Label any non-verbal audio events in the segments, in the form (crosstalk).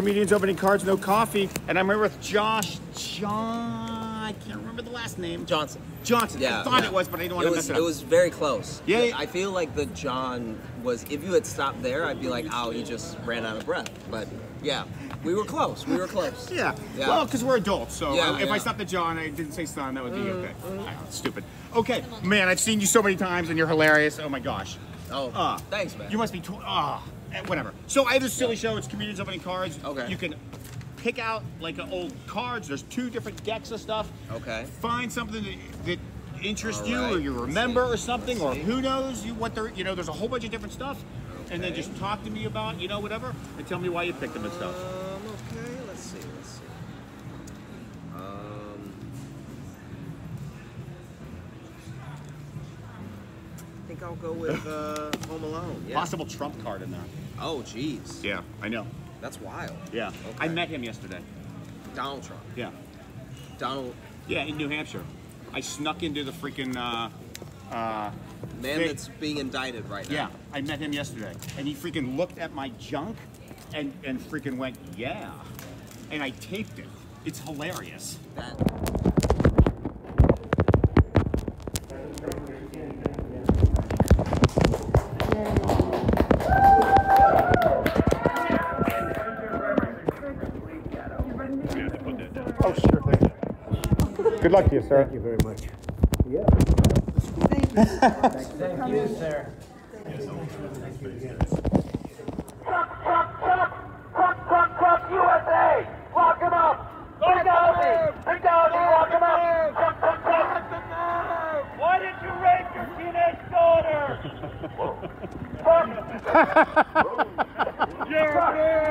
comedians opening cards, no coffee, and I'm here with Josh. John, I can't remember the last name. Johnson. Johnson. Yeah, I thought yeah. it was, but I didn't want to was, mess it up. It was very close. Yeah, yeah. I feel like the John was. If you had stopped there, I'd be like, oh, he just ran out of breath. But yeah, we were close. We were close. (laughs) Yeah. Yeah. Well, because we're adults, so Yeah, I- if I stopped at John, I didn't say son, that would be okay. I know, stupid. Okay, man, I've seen you so many times, and you're hilarious. Oh my gosh. Oh, Ah. thanks, man. You must be. Tw- eh, whatever. So I have this silly show. It's comedians opening cards. Okay. You can pick out like uh, old cards. There's two different decks of stuff. Okay. Find something that, that interests All you, or you remember, or something, or who knows you what they're. You know, there's a whole bunch of different stuff. And then just talk to me about, you know, whatever, and tell me why you picked them and stuff. Um, okay, let's see, let's see. Um, I think I'll go with uh, Home Alone. Yeah. Possible Trump card in there. Oh, jeez. Yeah, I know. That's wild. Yeah. Okay. I met him yesterday. Donald Trump. Yeah. Donald, Yeah, in New Hampshire. I snuck into the freaking. Uh, uh, man They- that's being indicted right now. yeah, I met him yesterday, and he freaking looked at my junk, and and freaking went, yeah, and I taped it. It's hilarious. That, Good luck to you, sir. Thank you very much. Truck, truck, truck, truck, truck, truck, USA! Lock him up! Fidelity! Fidelity, lock him up! Truck, truck, truck! Why did you rape your teenage daughter? (laughs) You're a man!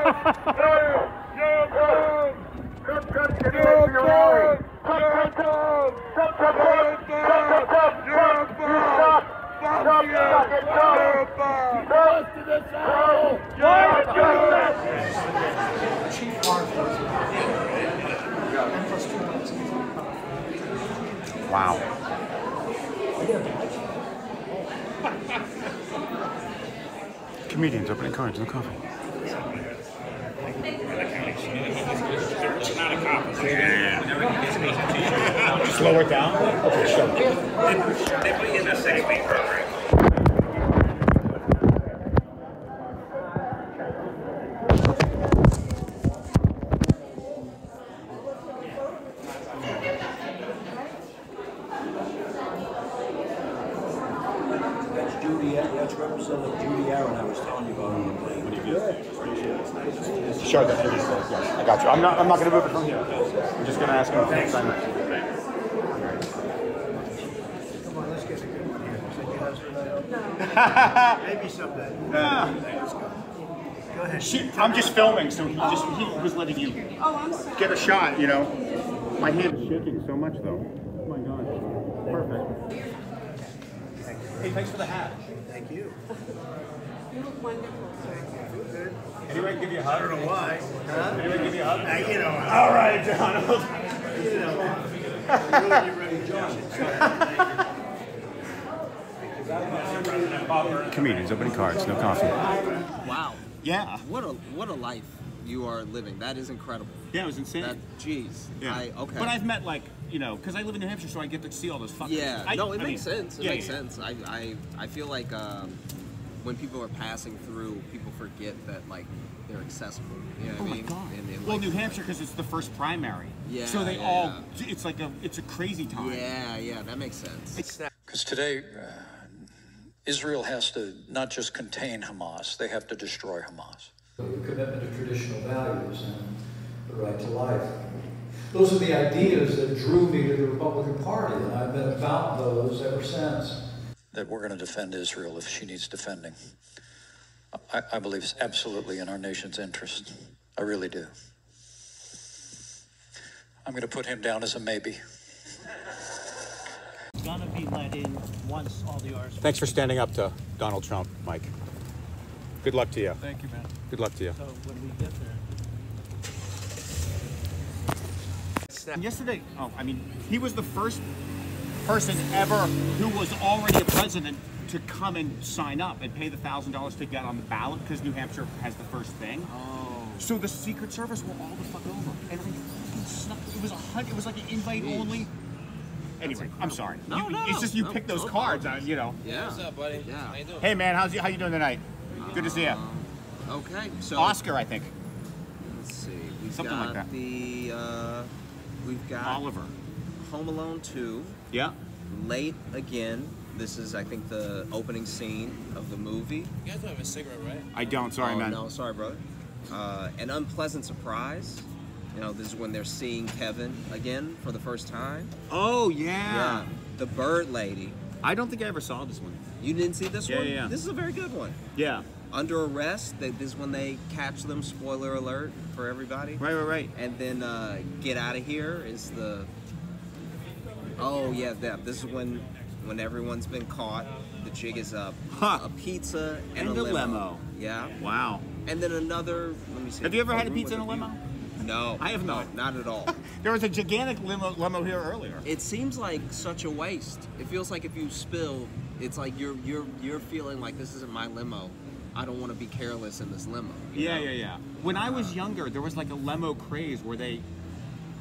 You're a man! Truck, away from your rally! Truck, truck, truck! Truck, truck, truck! Truck, truck, truck! Truck, you suck! Truck, suck it, truck! Truck to the south! You're a justice! Wow. Comedians opening cards, no coffee. Slow it down. Okay, sure. They put you in a six-week program. Judy, that's Representative Judy Aron I was telling you about on the plane. Sure, that is, yes, I got you. I'm not, I'm not gonna move it from here. I'm just gonna ask him to sign it. Come on, let's get a good one here. (laughs) Maybe someday. Go ahead. She, I'm just filming, so he just, he was letting you Oh, I'm sorry. get a shot, you know? My hand is shaking so much though. Oh my gosh. Perfect. Hey, thanks for the hat. Thank you. You look wonderful, sir. Anybody give you a hug? I don't know why. Huh? Anybody give you a hug? Now, you know, uh, All right, Donald. you know, uh, you and your brother Josh. Comedians opening cards, no coffee. wow. Yeah. What a what a life you are living. That is incredible. Yeah, it was insane. That, jeez. yeah. I, okay. But I've met like, you know, because I live in New Hampshire, so I get to see all those fuckers. Yeah, I- no, it I makes mean, sense. It yeah, makes yeah. sense. I, I, I feel like um, when people are passing through, people forget that like they're accessible. You know Oh what I my mean? god. And- and, well, like, New Hampshire because it's the first primary. Yeah, So they yeah, all, it's like a, it's a crazy time. Yeah, yeah, that makes sense. Because today, uh, Israel has to not just contain Hamas, they have to destroy Hamas. The commitment to traditional values and the right to life. Those are the ideas that drew me to the Republican Party, and I've been about those ever since. That we're going to defend Israel if she needs defending. I, I believe it's absolutely in our nation's interest. I really do. I'm going to put him down as a maybe. gonna be let in once all the Thanks for standing up to Donald Trump, Mike. Good luck to you. Thank you, man. Good luck to you. So when we get there, And yesterday, oh, I mean, he was the first person ever who was already a president to come and sign up and pay the thousand dollars to get on the ballot because New Hampshire has the first thing. Oh. So the Secret Service were all the fuck over, and like fucking snuck. It was a hundred. It was like an invite only. Anyway, I'm sorry. No, You- no, it's just you no, pick those no cards, problem. uh, you know. Yeah. What's up, buddy? Yeah. How you doing? Hey man, how's you, how you doing tonight? Good to see you. Okay, so Oscar, I think. Let's see. We've Something got like that. the uh, we've got Oliver. Home Alone 2, Yeah. Late Again. This is I think the opening scene of the movie. You guys don't have a cigarette, right? I don't. Sorry, oh, man. No, sorry, brother. Uh, an unpleasant surprise. You know, this is when they're seeing Kevin again for the first time. Oh yeah. The Bird Lady. I don't think I ever saw this one. You didn't see this Yeah, one? yeah, yeah. This is a very good one. Yeah. Under arrest. They, this is when they catch them. Spoiler alert for everybody. Right, right, right. And then uh, get out of here is the. Oh yeah, that. This is when when everyone's been caught. The jig is up. Huh. A pizza and, And a a limo. limo. Yeah. Wow. And then another. Let me see. Have you ever had a pizza in a limo? No, I have not. not at all. (laughs) There was a gigantic limo, limo here earlier. it seems like such a waste. It feels like if you spill, it's like you're you're you're feeling like this isn't my limo. I don't want to be careless in this limo. Yeah, know? yeah, yeah. When I was younger, there was like a limo craze where they,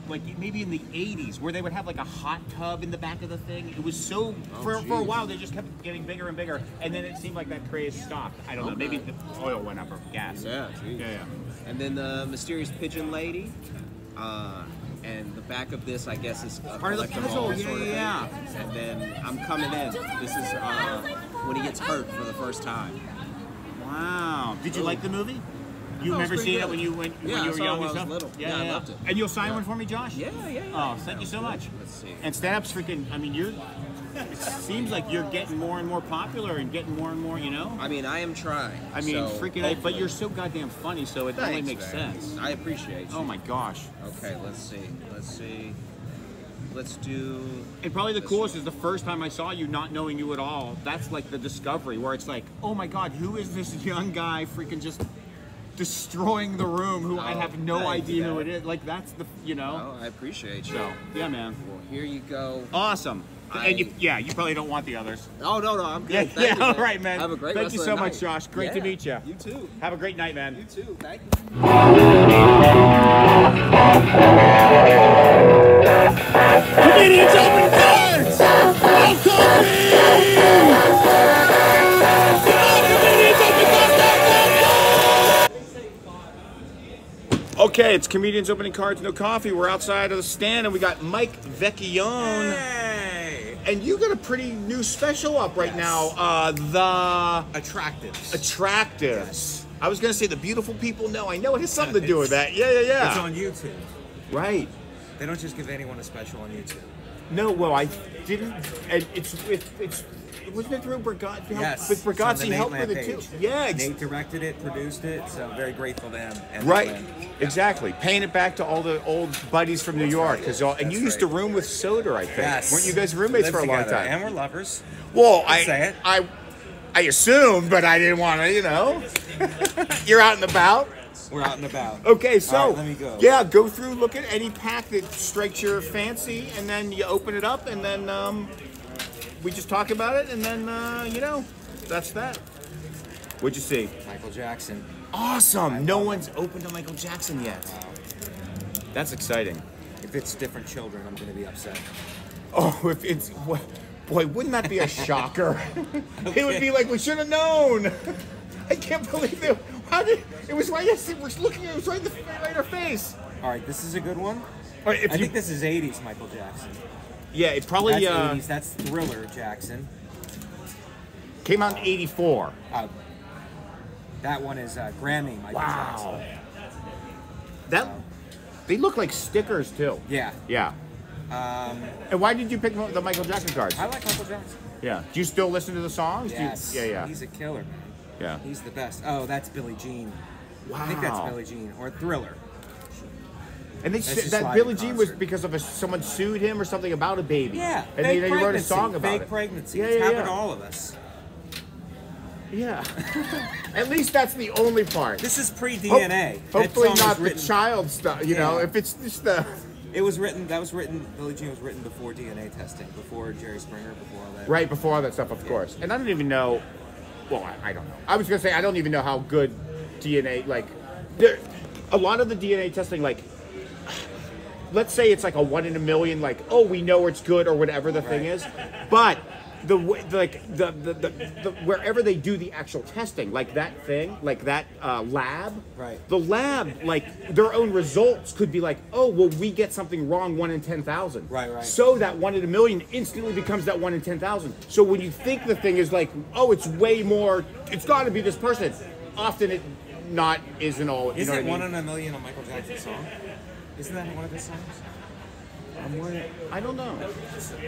like maybe in the '80s, where they would have like a hot tub in the back of the thing. It was so Oh, for, for a while they just kept getting bigger and bigger, and then it seemed like that craze stopped. I don't know. Maybe the oil went up or gas. Yeah, geez. yeah, yeah. And then the mysterious pigeon lady. Uh, and the back of this, I guess, is a Part of the puzzle, yeah, sort of yeah, thing. And then I'm coming in. This is uh, when he gets hurt for the first time. Wow. Did you like the movie? You thought it was remember seeing it when you went Yeah, when you were young and I was stuff? little. Yeah, I loved it. And you'll sign Yeah. one for me, Josh? Yeah, yeah, yeah. Oh, thank you so much. Let's see. And stand up's freaking. I mean, you're. It seems like you're getting more and more popular and getting more and more. You know. I mean, I am trying. I mean, so freaking. But you're so goddamn funny, so it only makes man. sense. I appreciate oh you. Oh my gosh. Okay, let's see. Let's see. Let's do. And probably the coolest is the first time I saw you, not knowing you at all. That's like the discovery where it's like, oh my god, who is this (laughs) young guy freaking just destroying the room who I Oh, have no thank idea who it is. Like that's the you know. Oh, I appreciate you. So yeah, man. Well, here you go. Awesome. I- and you, yeah, you probably don't want the others. Oh no, no, I'm good. Yeah, Thank yeah, you, all right, man. Have a great Thank rest you of so the much, night. Josh. Great to meet you. You too. Have a great night, man. You too. Thank you. Okay, it's comedians opening cards, no coffee. We're outside of the stand, and we got Mike Vecchione. Hey! And you got a pretty new special up right now. Uh, the attractive. Attractives. I was gonna say the beautiful people. No, I know it has something to do with that. Yeah, yeah, yeah. It's on YouTube. right. They don't just give anyone a special on YouTube. No, well, I didn't. And it's it's. Wasn't it through Bargatze? Yes. With it's on the Bargatze Nate with it too. Yeah, ex- Nate directed it, produced it, so I'm very grateful to him. And right. Lamp. Exactly. Paying it back to all the old buddies from New York, because and you used to room with Soder, I think. Yes. Weren't you guys roommates for a long time? And we're lovers. well, I, Let's say it. I, I assumed, but I didn't want to. You know, (laughs) you're out and about. We're out and about. Okay, so All right, let me go. yeah, go through, look at any pack that strikes your fancy, and then you open it up, and then um, we just talk about it, and then uh, you know, that's that. What'd you see? Michael Jackson. Awesome! No one's opened to Michael Jackson yet. That's exciting. If it's different children, I'm going to be upset. Oh, if it's what, boy, wouldn't that be a shocker? (laughs) (laughs) It would be like we should have known. (laughs) I can't believe it. How did it was right? Yes, it was looking. It was right in the right in our face. All right, this is a good one. All right, if I you, think this is 80s Michael Jackson. Yeah, it probably That's uh, 80s. That's Thriller Jackson. came out in '84. Uh, that one is uh, Grammy Michael Wow. Jackson. That they look like stickers too. Yeah. Yeah. Um, And why did you pick the Michael Jackson cards? I like Michael Jackson. Yeah. Do you still listen to the songs? Do you- Yes. yeah, yeah. He's a killer, man. Yeah. He's the best. Oh, that's Billie Jean. Wow. I think that's. Billie Jean or Thriller. And they that Billie Jean was because of a someone sued him or something about a baby. Yeah, And then he wrote a song about fake it. pregnancy. Yeah, it's yeah, happened yeah. to all of us. Yeah. (laughs) At least that's the only part. This is pre DNA. hopefully not the child stuff. You know, Yeah. if it's just the. It was written. That was written. Billie Jean was written before DNA testing, before Jerry Springer, before all that. Right before all that stuff, of course. And I don't even know. Well, I, I don't know. I was gonna say I don't even know how good DNA like. There, a lot of the DNA testing, like, let's say it's like a one in a million, like, oh, we know it's good or whatever the thing is, but the like the the, the the wherever they do the actual testing, like that thing, like that uh, lab, Right. The lab, like their own results could be like, oh, well, we get something wrong one in ten thousand, Right, right. So that one in a million instantly becomes that one in ten thousand. So when you think the thing is like, oh, it's way more, it's got to be this person. Often it not isn't all. Isn't know it what I one mean? in a million a Michael Jackson song? Isn't that one of his songs? I'm wondering- I don't know.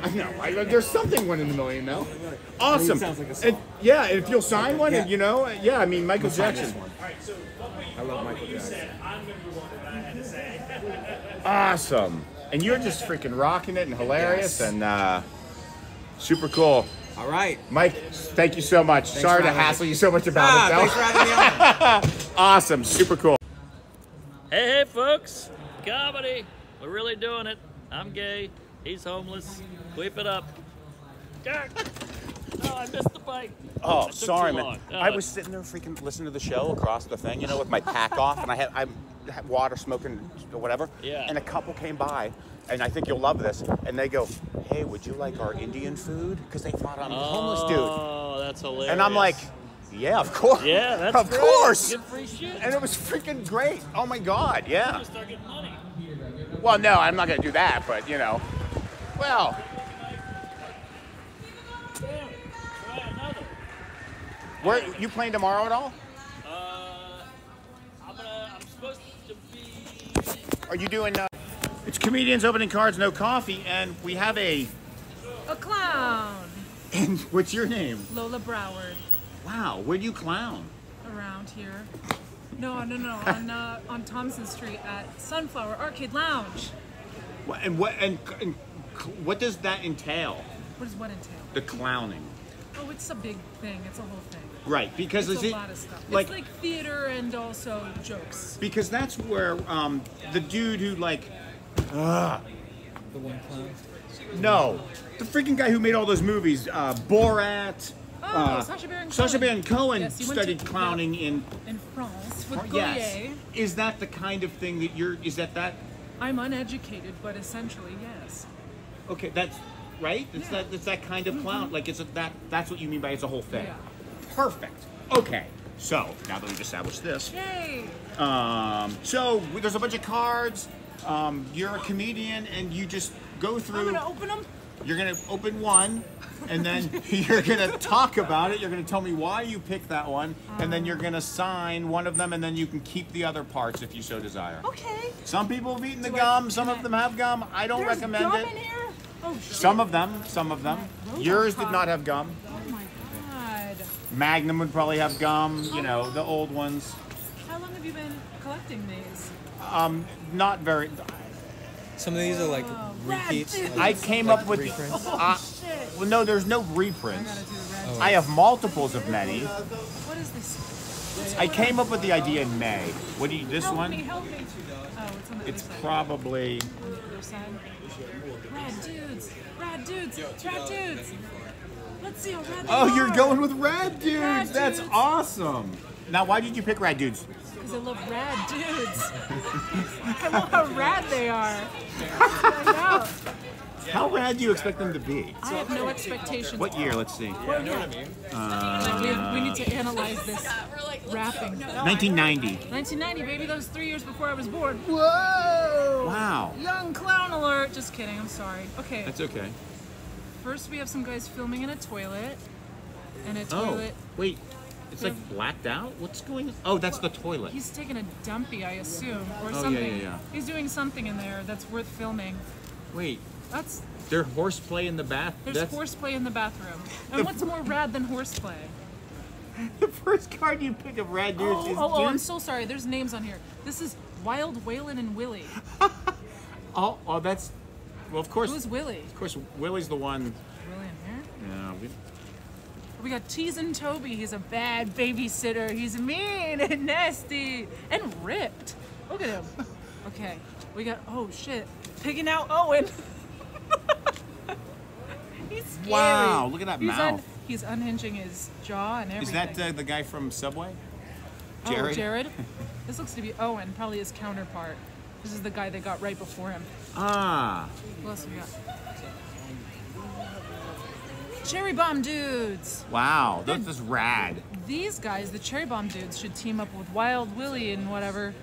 I know. I, there's something one in a million though. Awesome. sounds like a And- yeah, and if you'll sign one, Yeah. you know, yeah. I mean, Michael Sign this Jackson. one. I love Michael Jackson. (laughs) Awesome. And you're just freaking rocking it and hilarious Yes. and uh, super cool. All right. Mike, thank you so much. Thanks Sorry to hassle me. you so much about Ah, it. thanks for having me on. (laughs) awesome. Super cool. Hey, hey, folks! Comedy! We're really doing it. I'm gay. He's homeless. Sweep it up. Gark. Oh, I missed the bike. Oh, sorry, man. long. I Uh, was sitting there freaking listening to the show across the thing, you know, with my pack off, and I had I had water smoking or whatever. Yeah. And a couple came by, and I think you'll love this. And they go, "Hey, would you like our Indian food?" Because they thought I'm a homeless dude. Oh, that's hilarious. And I'm like, "Yeah, of course. yeah, that's of great. course." Get free shit. And it was freaking great. Oh my god, yeah. Just start getting money. Well, no, I'm not gonna do that, but you know, well, Damn it. Where you playing tomorrow at all? Uh, I'm gonna. I'm supposed to be. Are you doing? Uh, it's comedians opening cards, no coffee, and we have a. A clown. (laughs) And what's your name? Lola Broward. Wow, where do you clown? Around here. No, no, no. On uh, on Thompson Street at Sunflower Arcade Lounge. What, and what and, and what does that entail? What does what entail? The clowning, Oh, it's a big thing. It's a whole thing. right? Because it's a it lot of stuff. like it's like theater and also jokes. because that's where um, the dude who like, uh, The one clown. no, the freaking guy who made all those movies, uh, Borat. Oh, uh, Sacha Baron Sacha Cohen. Baron Cohen Yes, studied to- clowning in. In France with Yes. Is that the kind of thing that you're? Is that that? I'm uneducated, but essentially yes. Okay, that's right. It's Yeah. that. It's that kind of clown. Like, it's a, that. That's what you mean by it's a whole thing. Yeah. Perfect. Okay. So now that we've established this, Yay! um, so there's a bunch of cards. Um, you're a comedian, and you just go through. I'm gonna open them. You're gonna open one, and then (laughs) you're gonna talk about it. You're gonna tell me why you picked that one, and then you're gonna sign one of them, and then you can keep the other parts if you so desire. Okay. Some people have eaten the Do I- gum. Some can of I- them have gum. I don't There's recommend gum it. in here? Oh shit. Some of them. Some of them. Yours did not have gum. Oh my god. Magnum would probably have gum. You know, the old ones. How long have you been collecting these? Um, not very. Some of these are like Oh, repeats. like- I came like up with. reprints. Uh, shit. well, no, there's no reprints. gotta do the. I have multiples of many. What is this? I came up with the idea in May. What do you? This help one? me, help me. Oh, it's on It's probably. on the other side. Rad dudes, rad dudes, rad dudes. Let's see how rad Oh, you're are. going with Rad Dudes. Rad That's Dudes. awesome. Now, why did you pick Rad Dudes? Because I love rad dudes. I love how rad they are. (laughs) How rad do you expect them to be? I have no expectations. What year? Let's see. What year? Like, we, have, we need to analyze this rapping. 1990. 1990, baby. Those three years before I was born. Whoa! Wow. Young clown alert. Just kidding. I'm sorry. Okay. That's okay. First, we have some guys filming in a toilet. And a toilet. Oh, toilet. wait. It's like blacked out? What's going on? Oh, that's the toilet. He's taking a dumpy, I assume, or Oh, yeah, something. yeah, yeah. He's doing something in there that's worth filming. Wait, That's there's horseplay in the bath. there's that's horseplay in the bathroom. And what's more rad than horseplay? (laughs) the first card you pick of Rad Dudes Oh, is oh, oh, I'm so sorry. There's names on here. This is Wild Waylon and Willie. (laughs) Oh, oh, that's. Well, of course. Who's Willie? Of course, Willie's the one. Willie in here? Yeah, we, We got Teasing Toby. He's a bad babysitter. He's mean and (laughs) nasty and ripped. Look at him. (laughs) Okay. We got oh shit. Pigging out Owen. (laughs) he's scary. Wow, look at that he's mouth. he's unhinging his jaw and everything. is that uh, the guy from Subway? Oh, Jared? Jared. This looks to be Owen, probably his counterpart. This is the guy they got right before him. Ah. Who else we got? Cherry Bomb Dudes. Wow. This is rad. These guys, the Cherry Bomb Dudes, should team up with Wild Willie and whatever.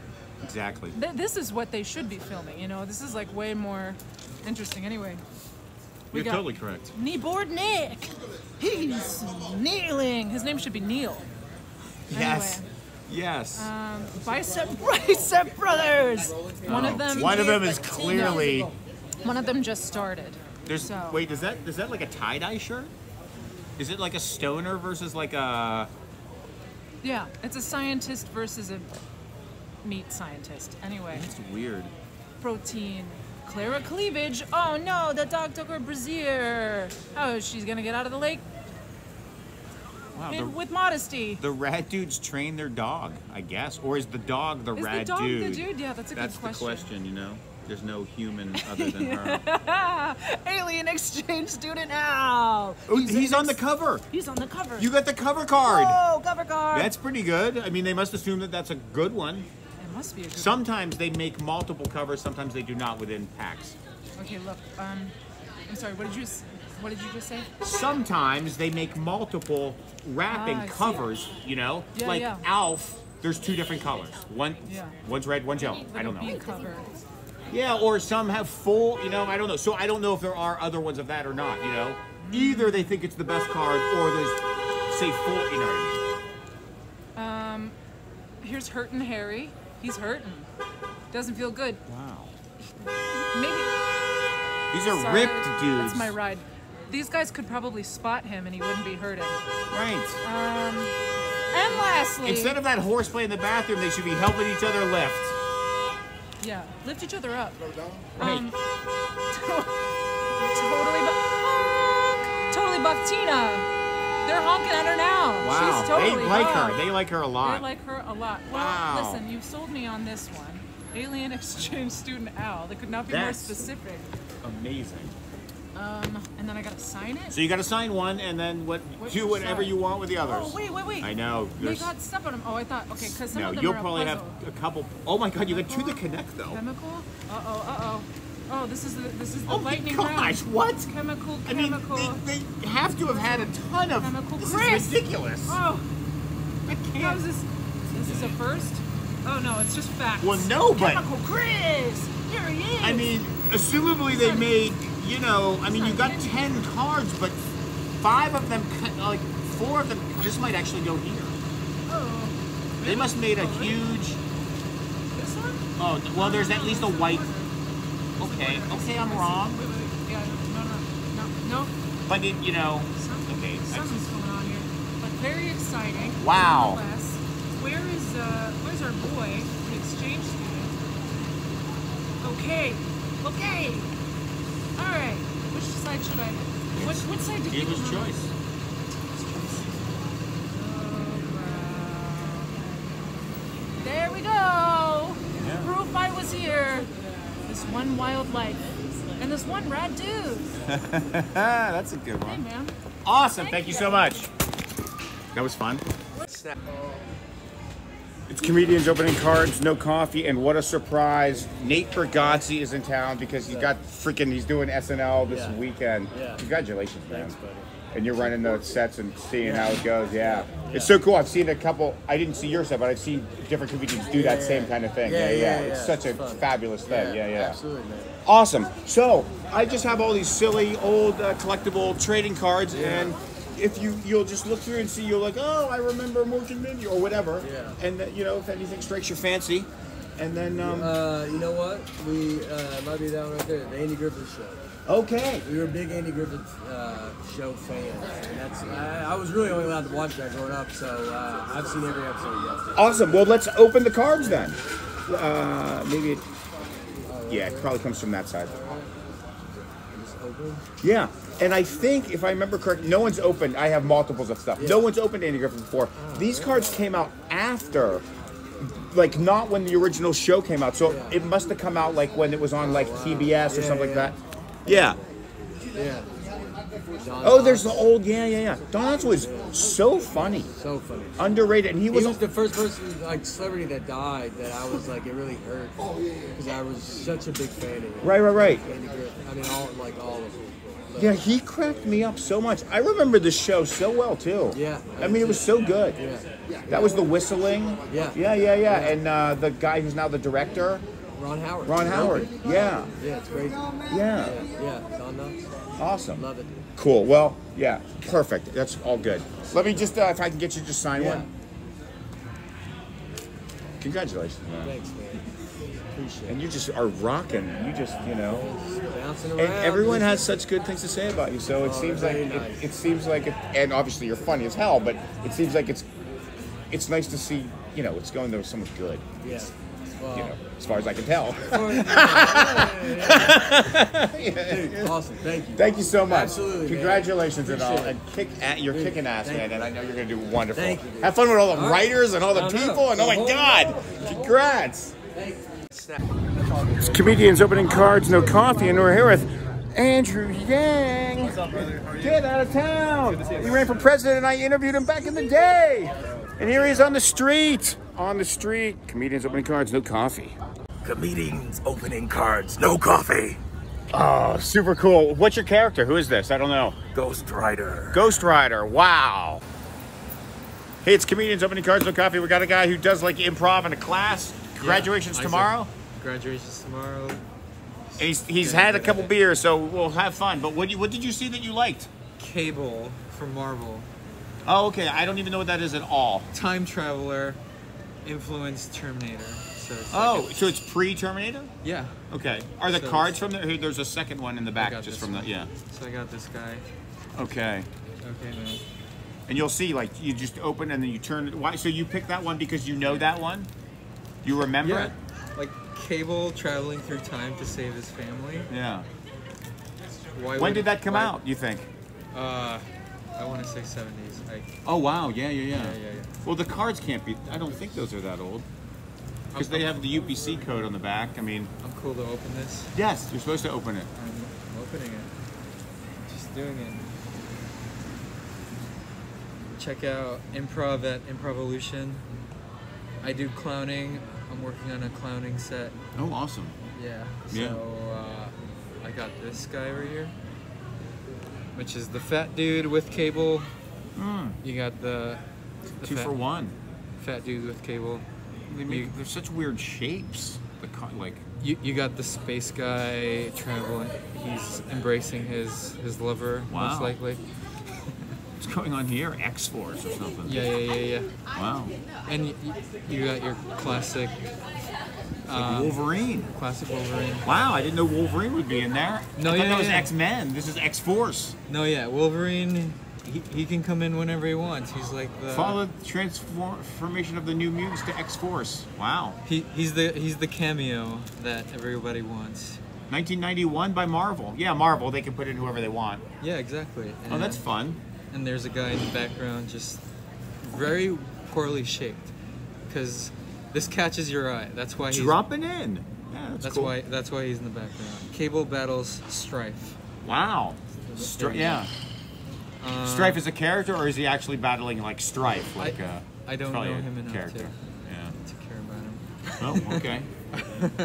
Exactly. Th- this is what they should be filming. You know, this is like way more interesting. Anyway, we You're totally correct. Kneeboard Nick. He's kneeling. His name should be Neil. Yes. Yes. Um, Bicep (laughs) Bicep Brothers. One of them. One of them is clearly. One of them just started. There's so. wait. Is that is that like a tie dye shirt? Is it like a stoner versus like a? Yeah, it's a scientist versus a meat scientist. Anyway, That's weird. protein. Clara Cleavage. Oh no, the dog took her brassiere. Oh, she's gonna get out of the lake Wow. The, with modesty. the rad dudes train their dog, I guess, or is the dog the rat dude? Is the dog the dude? dude? Yeah, that's a good question. That's the question. You know, there's no human (laughs) other than her. (laughs) Alien exchange student Al. Oh, he's on the cover. He's on the cover. You got the cover card. Oh, cover card. That's pretty good. I mean, they must assume that that's a good one. It must be a good. Sometimes they make multiple covers. Sometimes they do not within packs. Okay, look. Um, I'm sorry. What did you? What did you just say? Sometimes they make multiple wrapping Ah, covers. You know, Yeah, like yeah. Alf. There's two different colors. One, Yeah. one's red, one's yellow. Like I don't know. B cover. Yeah, or some have full. You know, I don't know. So I don't know if there are other ones of that or not. You know, either they think it's the best card, or there's say full. You know what I mean? Um, here's hurting Harry. He's hurting. Doesn't feel good. Wow. Maybe. These are Sorry, ripped dudes. That's my ride. These guys could probably spot him and he wouldn't be hurting. Right. Um, and lastly, Instead of that horseplay in the bathroom, they should be helping each other lift. Yeah, lift each other up. Right. Um, (laughs) totally, bu- totally buck Tina. They're honking at her now. Wow. She's totally they like buck. her. They like her a lot. They like her a lot. Well, Wow. listen, you sold me on this one. Alien (laughs) exchange student Al. They could not be That's- more specific. Amazing. Um, and then I gotta sign it. So you got to sign one, and then what? What do whatever sign? you want with the others. Oh wait, wait, wait. I know. They got stuff on them. Oh, I thought okay, because some no, of them you'll are a probably have a couple. Oh my God, you got two to connect though. Chemical? Uh oh, uh oh. Oh, this is the this is the Oh my lightning gosh, round. what? Chemical, I mean, chemical. they, they have to have had a ton of. chemical This is ridiculous. Oh, I how can't. is this? This is a first? Oh no, it's just facts. Well, no, but Chemical Chris. Here he is. I mean, assumably they made. You know, I mean, you got ten cards, but five of them, like four of them, just might actually go here. Oh, They must have made a huge. this one? Oh, well, there's at least a white. Okay, okay, I'm wrong. Wait, wait, wait. Yeah, no, no, no, no. But it, you know, okay. Something's going on here. But very exciting. Wow. Where is uh where's our boy, the exchange student? Okay. Okay. Alright. Which side should I what what side did Give you remember? choice. Oh, there we go. Proof I was here. This one wild life. And this one rad dude. (laughs) That's a good Hey one. man. Awesome. Thank Thank you you. so much. That was fun. It's comedians opening cards, no coffee, and what a surprise! Nate Bargatze is in town because he's got freaking. He's doing SNL this Yeah. weekend. Yeah. Congratulations, man! Thanks, buddy. And you're running the sets and seeing how it goes. Yeah. it's so cool. I've seen a couple. I didn't see your set, but I've seen different comedians do that Yeah, same kind of thing. Yeah, Yeah, yeah. yeah, It's yeah. such a fun. fabulous thing. Yeah, yeah. Absolutely, man. Awesome. So I just have all these silly old uh, collectible trading cards, and if you you'll just look through and see, you're like, oh, I remember Mork and Mindy or whatever, Yeah. and uh, you know if anything strikes your fancy, and then um, Uh, you know what? We uh, might be down right there. The Andy Griffith Show. okay, We were big Andy Griffith uh, show fans, and that's I, I was really only allowed to watch that growing up. So uh, I've seen every episode. Yes. awesome. Well, let's open the cards then. Uh, maybe, it, yeah, it probably comes from that side. Yeah. And I think, if I remember correctly, no one's opened. I have multiples of stuff. No one's opened Andy Griffith before. Oh, These cards came out after, like not when the original show came out. So it must have come out like when it was on like oh, TBS or Yeah, something like that. Yeah. Yeah. Don Oh, there's the old, yeah, yeah, yeah. Don Knotts was so funny, So funny. underrated, and he He was. was the first person, like celebrity that died that I was like, it really hurt because I was such a big fan of him. Right, right, right. Andy Griffith. I mean, all like all of them. Yeah, he cracked me up so much. I remember the show so well too. Yeah, I mean, it was so good. Yeah. That was the whistling. Yeah. Yeah, yeah, yeah. And uh, the guy who's now the director, Ron Howard. Ron Howard. Yeah. Yeah, it's crazy. Yeah. Yeah, yeah. Don Knotts. Awesome. Love it. Cool. Well, yeah, perfect. That's all good. Let me just, uh, if I can get you to just sign Yeah. one. Congratulations, man. Thanks, man. Appreciate And you just are rocking. You just, you know. it. Bouncing And everyone has such good things to say about you, so it Oh, seems like very it, it seems like it, and obviously you're funny as hell, but it seems like it's it's nice to see, you know, it's going to so much good. Yeah. Well, You know, as far as I can tell. (laughs) (laughs) Dude, awesome. Thank you. Thank you so much. Absolutely. Congratulations and all, and kick at you're Dude, kicking ass, man, you. and I know you're gonna do wonderful. Thank you. Have fun with all the All right. writers and all the know. people, and oh my god, congrats! It's comedians opening cards, no coffee, and we're here with Andrew Yang. What's up, brother? How are you? Get out of town. He ran for president, and I interviewed him back in the day. And here he is on the street. On the street. Comedians opening cards, no coffee. Comedians opening cards, no coffee. Oh, super cool. What's your character? Who is this? I don't know. Ghost Rider. Ghost Rider. Wow. Hey, it's comedians opening cards, no coffee. We got a guy who does like improv in a class. Graduation's Isaac. tomorrow. Graduation's tomorrow. He's he's had a couple beers, so we'll have fun. But what you, what did you see that you liked? Cable from Marvel. Oh, okay. I don't even know what that is at all. Time traveler influenced Terminator. So it's Oh, like a- so it's pre-Terminator? yeah. Okay. Are the So cards from there? There's a second one in the back, just from the yeah. So I got this guy. Okay. Okay, man. And you'll see, like, you just open and then you turn it. Why? So you pick that one because you know that one? You remember Yeah. it? Like Cable traveling through time to save his family. Yeah. Why when would- did that come why- out? You think? Uh, I want to say 70s. Oh wow! Yeah, yeah, yeah. Yeah, yeah, yeah. Well, the cards can't be. I don't think those are that old. Because they have the UPC code on the back. I mean, I'm cool to open this. yes, you're supposed to open it. I'm, I'm opening it. Just doing it. Check out improv at Improvolution. I do clowning. I'm working on a clowning set. Oh, awesome. Yeah. So Yeah. Uh, I got this guy right here, which is the fat dude with cable. Mm. You got the, the Two fat, for one. Fat dude with cable. They make, You- they're such weird shapes. The like. You, you got the space guy traveling. He's embracing his his lover most Wow. likely. What's going on here? X Force or something? Yeah, yeah, yeah, yeah. Wow. And you, you got your classic um, Wolverine. Classic Wolverine. Wow, I didn't know Wolverine would be in there. No, I yeah, that was yeah. X Men. This is X Force. No, yeah, Wolverine. He, he can come in whenever he wants. He's like the Follow the transformation of the New Mutants to X Force. Wow. He, he's the he's the cameo that everybody wants. 1991 by Marvel. Yeah, Marvel. They can put in whoever they want. Yeah, exactly. Oh, that's fun. And there's a guy in the background just very poorly shaped, because this catches your eye. That's why he's Dropping in. Yeah, that's, That's cool. why that's why he's in the background. Cable battles Stryfe. Wow. Stri- yeah. Uh, Stryfe is a character, or is he actually battling like Strife? I- Like uh, I don't know him enough character. to, Yeah. to care about him. Oh, okay.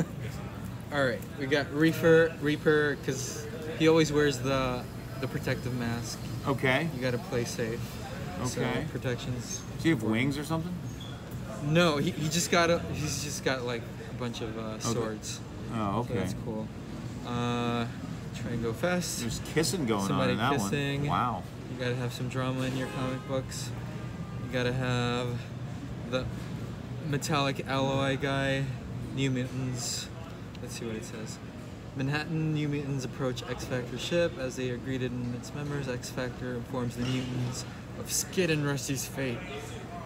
(laughs) All right, we got Reaper, Reaper, because he always wears the the protective mask. Okay. You got to play safe. So Okay. protections. Does he have wings or something? No, he, he just got a he's just got like a bunch of uh, swords. Oh, So okay. that's cool. Uh, try and go fast. There's kissing going on Somebody in that one. kissing. Wow. You gotta have some drama in your comic books. You gotta have the metallic alloy guy, New Mutants. Let's see what it says. Manhattan New Mutants approach X Factor ship as they are greeted in its members. X Factor informs the mutants of Skid and Rusty's fate.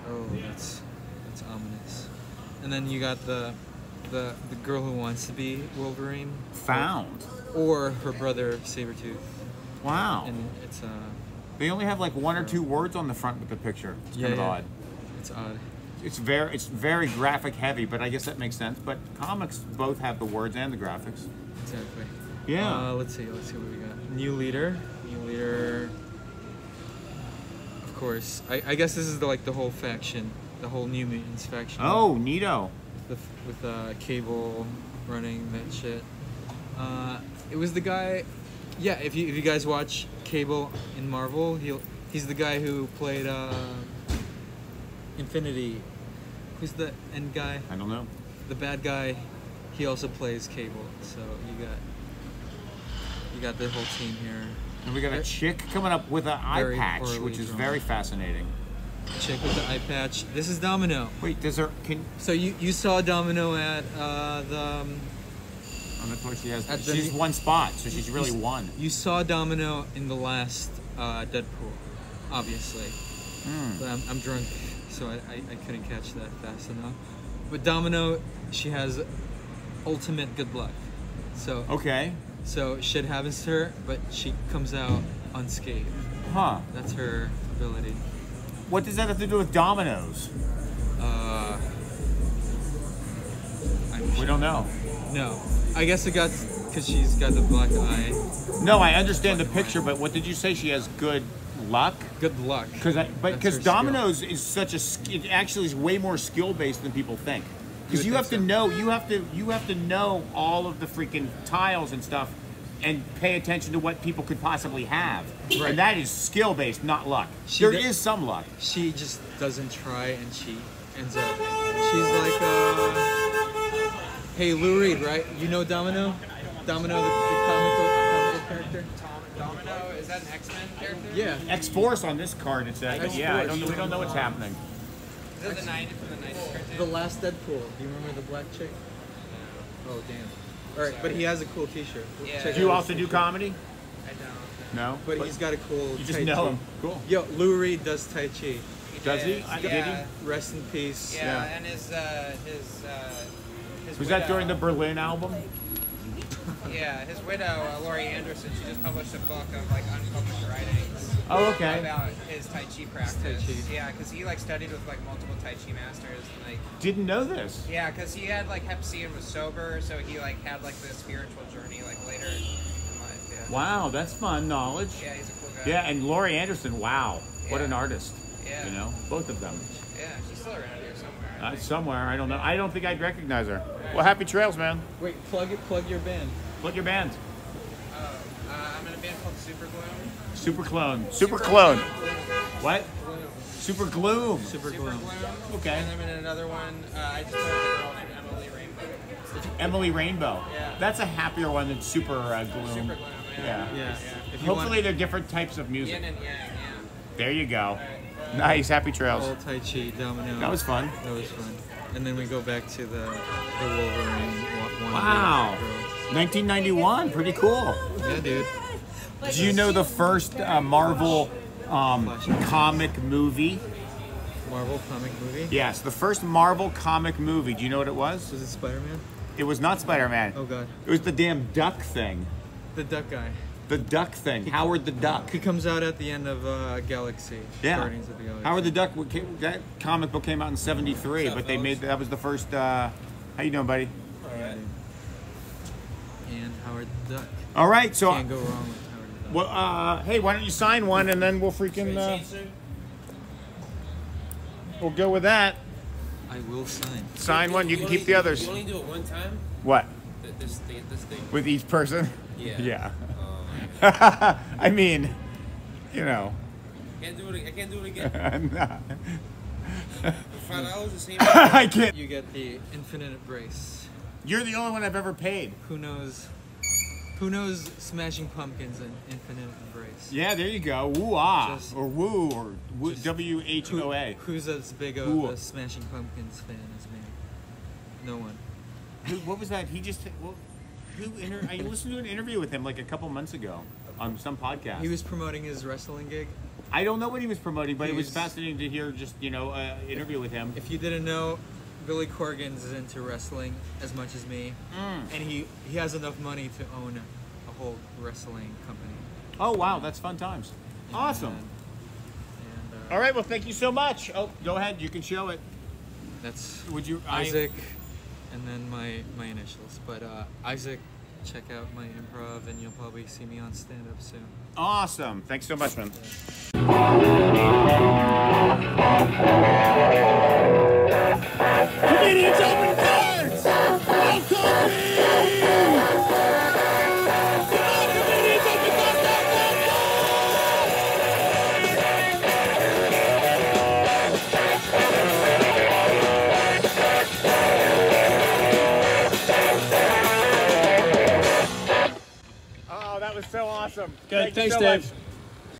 Oh, that's that's ominous. And then you got the the the girl who wants to be Wolverine. Found. Or her brother Sabretooth. Wow. And it's uh They only have like one or two words on the front with the picture. It's Yeah, kind of yeah. odd. It's odd. It's very it's very graphic heavy, but I guess that makes sense. But comics both have the words and the graphics. Exactly. Yeah. Uh, let's see. Let's see what we got. New leader. New leader. Of course. I, I guess this is the, like the whole faction, the whole New Mutants faction. Oh, neato. With, with uh, Cable running that shit. Uh, it was the guy. Yeah, if you if you guys watch Cable in Marvel, he'll he's the guy who played uh, Infinity. Who's the end guy? I don't know. The bad guy. He also plays Cable. So you got you got the whole team here. And we got a chick coming up with an eye Very patch, which is drawn. very fascinating. Chick with the eye patch. This is Domino. Wait, does her can? So you you saw Domino at uh, the. Um, On the floor, she has. The She's one spot, so she's really you, one. You saw Domino in the last uh, Deadpool, obviously. Hmm. But I'm, I'm drunk, so I, I, I couldn't catch that fast enough. But Domino, she has ultimate good luck. So Okay. So shit happens to her, but she comes out unscathed. Huh. That's her ability. What does that have to do with dominoes? Uh, I'm We don't know. No, I guess it got because she's got the black eye. No, I understand the picture, but what did you say? She has good luck. Good luck. Because I, but because her skill. dominoes is such a, it actually is way more skill based than people think. Because You you, would have to know, you have to, you have to know all of the freaking tiles and stuff, and pay attention to what people could possibly have. Right. And that is skill based, not luck. She There do- is some luck. She just doesn't try, and she ends up. She's like, uh, hey Lou Reed, right? You know Domino? Domino, the, the comic book, comic book character. Domino, is that an X-Men character? Yeah. X Force on this card it says, but yeah, I don't, we don't know what's happening. Is that the 90 from the 90s cartoon? The last Deadpool. Do you remember the black chick? Oh damn. All right, but he has a cool T-shirt. Yeah. Check Do you also do comedy? I don't. No. But he's got a cool. You just Tai know Chi. him. Cool. Yo, Lou Reed does Tai Chi. Does he? Yeah. Did he? Rest in peace. Yeah, and his, uh, his, uh, his Was widow, that during the Berlin album? Yeah, his widow, uh, Laurie Anderson, she just published a book of, like, unpublished writings. Oh, okay. About his Tai Chi practice. Chi. Yeah, because he, like, studied with, like, multiple Tai Chi masters, and, like, Didn't know this. Yeah, because he had like Hep C and was sober, so he like had like this spiritual journey like later in life. Yeah. Wow, that's fun knowledge. Yeah, he's a cool guy. Yeah, and Laurie Anderson, wow, what an artist. Yeah. You know, both of them. Yeah, she's still around here somewhere. Uh, somewhere, I don't know. I don't think I'd recognize her. Well, happy trails, man. Wait, plug it. Plug your band. Plug your band. Oh, uh, I'm in a band called Super Gloom. Super Clone. Super Clone. What? Super Gloom. Super Super Gloom. Gloom. Okay. And I'm in another one. Uh, I just played with a girl named Emily Rainbow. Emily Rainbow. Yeah. That's a happier one than Super uh, Gloom. Super Gloom. Yeah. Yeah. If you Hopefully want they're different types of music. Yin and Yang. Yeah. There you go. Nice. Happy trails. all Tai Chi, Domino. That was fun. That was fun. And then we go back to the the Wolverine wa- one. Wow. Girl. 1991. Pretty cool. Yeah, dude. Do you know the first uh, Marvel um, comic movie? Marvel comic movie. Yes, the first Marvel comic movie. Do you know what it was? Was it Spider Man? It was not Spider Man. Oh god. It was the damn duck thing. The duck guy. The duck thing. Howard the Duck. He comes out at the end of uh, Galaxy. Yeah. Guardians of the Galaxy. Howard the Duck. That comic book came out in '73, but they made that was the first. Uh, how you doing, buddy? And Howard the Duck. All right, so Can't go wrong with Howard the Duck. well, uh, hey, why don't you sign one and then we'll freaking uh, we'll go with that. I will sign. Sign one. You can keep the others. You only do it one time? What? This thing, this thing? With each person? Yeah. (laughs) Yeah. Um, (laughs) I mean, you know. I can't do it. I can't do it again. (laughs) Nah. Five dollars the same. I can't. You get the infinite embrace. You're the only one I've ever paid. Who knows? Who knows Smashing Pumpkins and Infinite Embrace? Yeah, there you go. Woo ah, Just- or woo, or woo, W H Who, who's as big of a Smashing Pumpkins fan as me? No one. Who, what was that? He just. Well, who inter- I listened to an interview with him like a couple months ago on some podcast. He was promoting his wrestling gig. I don't know what he was promoting, but it was fascinating to hear just you know an interview with him. If you didn't know, Billy Corgans is into wrestling as much as me, Mm. and he he has enough money to own a whole wrestling company. Oh wow, that's fun times. Awesome. And, uh, All right, well, thank you so much. Oh, go ahead. You can show it. That's Would you I- Isaac, and then my my initials. But uh, Isaac check out my improv, and you'll probably see me on stand up soon. Awesome. Thanks so much, man. Comedians open cards! No coffee! Come on, comedians open cards! No Oh, that was so awesome. Good. Thank Thanks, so Dave. much.